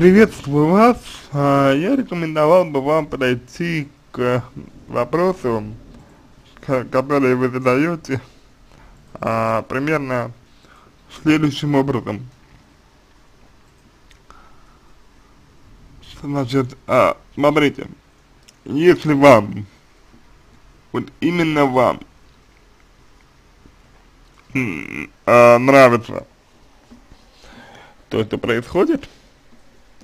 Приветствую вас. А, я рекомендовал бы вам подойти к вопросу, который вы задаете, а, примерно следующим образом. Значит, а, смотрите, если вам, вот именно вам, нравится то, что происходит,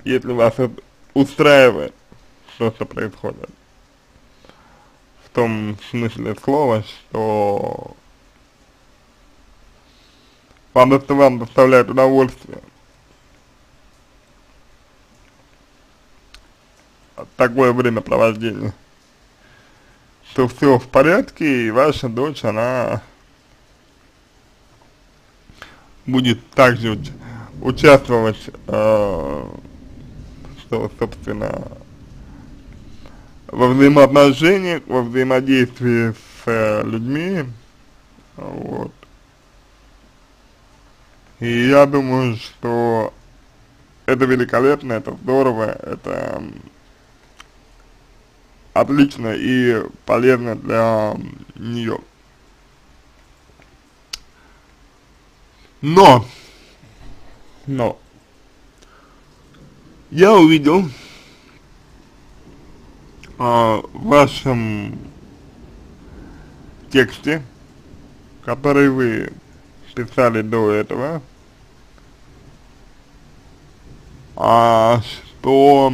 если вас устраивает то, что происходит, в том смысле слова, что вам, вам доставляет удовольствие, такое времяпровождение, то все в порядке, и ваша дочь, она будет также участвовать, э, что, собственно, во взаимоотношениях, во взаимодействии с э, людьми, вот. И я думаю, что это великолепно, это здорово, это отлично и полезно для нее. Но, но, я увидел а, в вашем тексте, который вы писали до этого, а, что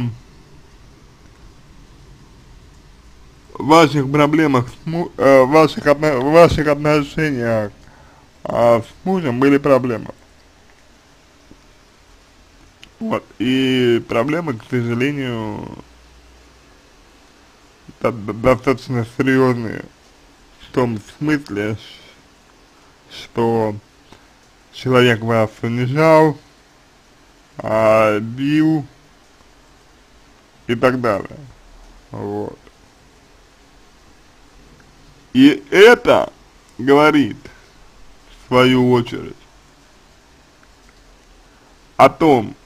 в ваших проблемах, э, ваших, отно, ваших отношениях а с мужем были проблемы. Вот, и проблемы, к сожалению, достаточно серьезные в том смысле, что человек вас унижал, а, бил и так далее. Вот. И это говорит, в свою очередь, о том,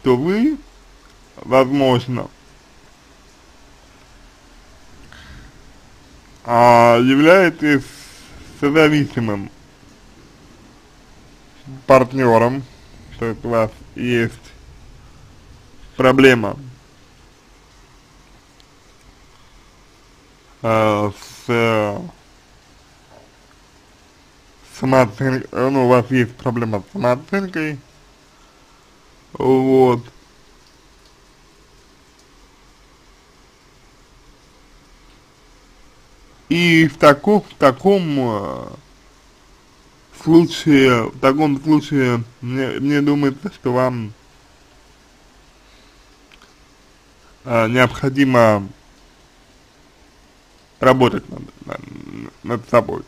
что вы, возможно, а, являетесь созависимым партнером, то есть у вас есть проблема э, с самооценкой, ну, у вас есть проблема с самооценкой, вот, и в таком, в таком э, случае, в таком случае, мне, мне думается, что вам э, необходимо работать над, над, над собой.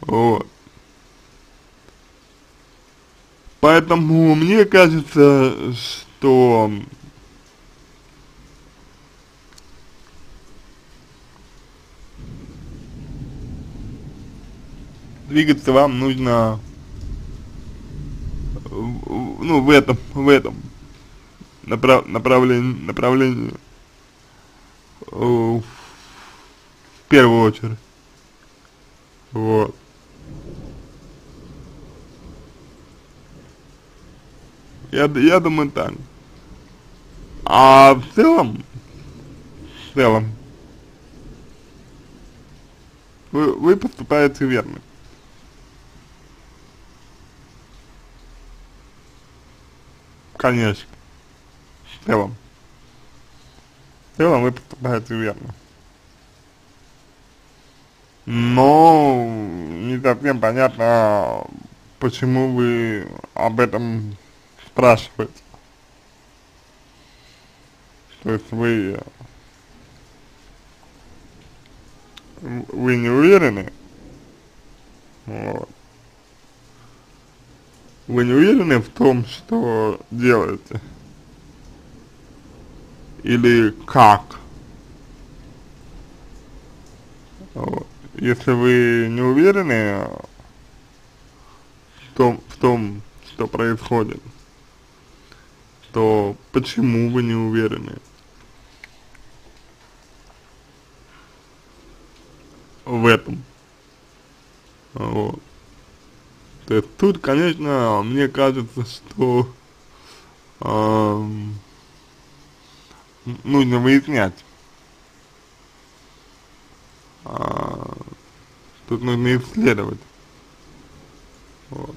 Вот. Поэтому мне кажется, что двигаться вам нужно ну в этом в этом направ, направлении. Направлении в первую очередь. Вот я я думаю так а в целом в целом вы, вы поступаете верно Конечно. В целом. В целом вы поступаете верно. Но не совсем понятно, почему вы об этом спрашиваете. То есть вы вы не уверены? Вот. Вы не уверены в том, что делаете? Или как? Вот. Если вы не уверены в том, в том, что происходит, что почему вы не уверены в этом. Вот. То есть тут, конечно, мне кажется, что э, нужно выяснять. Э, тут нужно исследовать. Вот.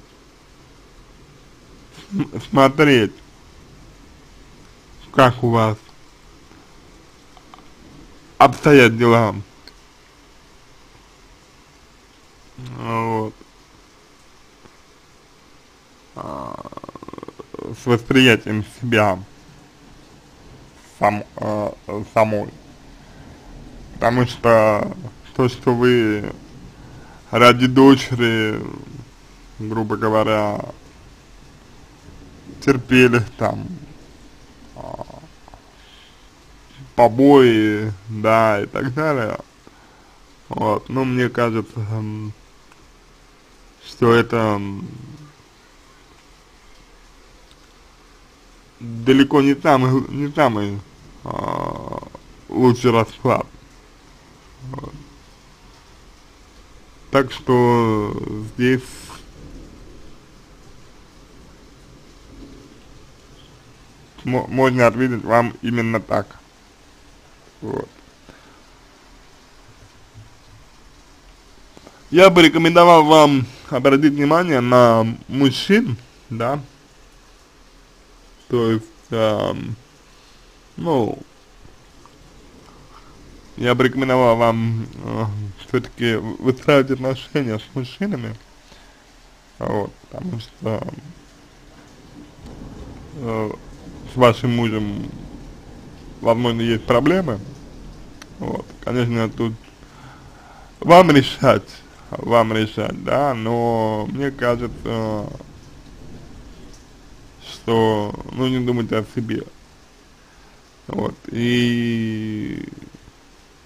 Смотреть, как у вас обстоят дела. Вот. А, с восприятием себя сам, э, самой. Потому что то, что вы ради дочери, грубо говоря, терпели там побои, да, и так далее. Вот, ну, мне кажется, что это далеко не самый, не самый а, лучший расклад. Вот. Так что здесь можно ответить вам именно так. Вот. Я бы рекомендовал вам обратить внимание на мужчин, да, то есть, эм, ну, я бы рекомендовал вам э, все-таки выстраивать отношения с мужчинами, вот, потому что э, с вашим мужем, возможно, есть проблемы, вот, конечно, тут вам решать, вам решать, да, но мне кажется, что нужно думать о себе. Вот, и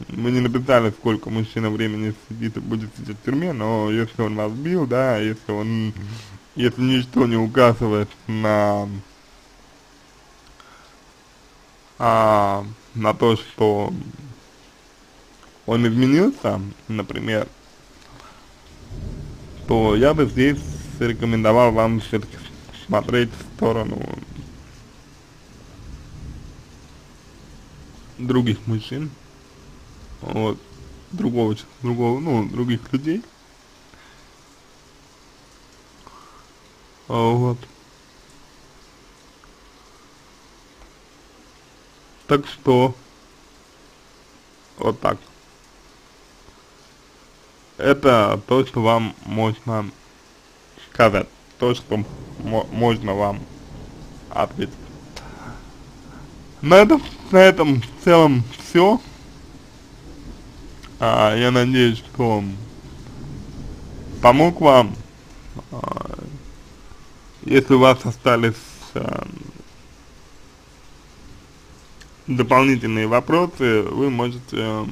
мы не написали, сколько мужчина времени сидит, будет сидеть в тюрьме, но если он вас бил, да, если он, если ничто не указывает на, а, на то, что он изменился, например, то я бы здесь рекомендовал вам все-таки смотреть в сторону других мужчин, вот, другого, другого, ну, других людей, вот. Так что, вот так. Это то, что вам можно сказать то, что можно вам ответить. На этом, на этом в целом все. А, я надеюсь, что помог вам. А, если у вас остались а, дополнительные вопросы, вы можете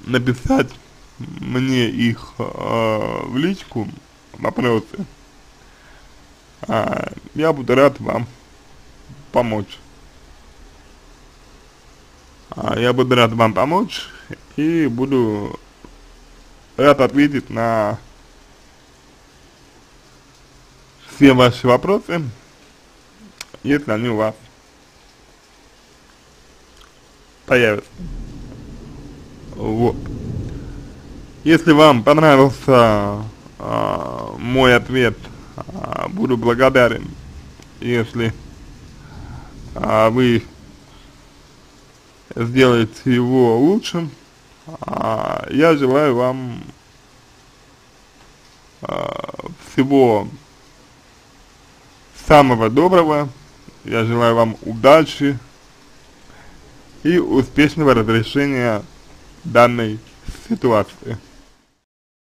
написать мне их э, в личку, вопросы, э, я буду рад вам помочь. Э, я буду рад вам помочь и буду рад ответить на все ваши вопросы, если они у вас появятся. Вот. Если вам понравился э, мой ответ, э, буду благодарен, если э, вы сделаете его лучшим. Э, я желаю вам э, всего самого доброго. Я желаю вам удачи и успешного разрешения данной ситуации.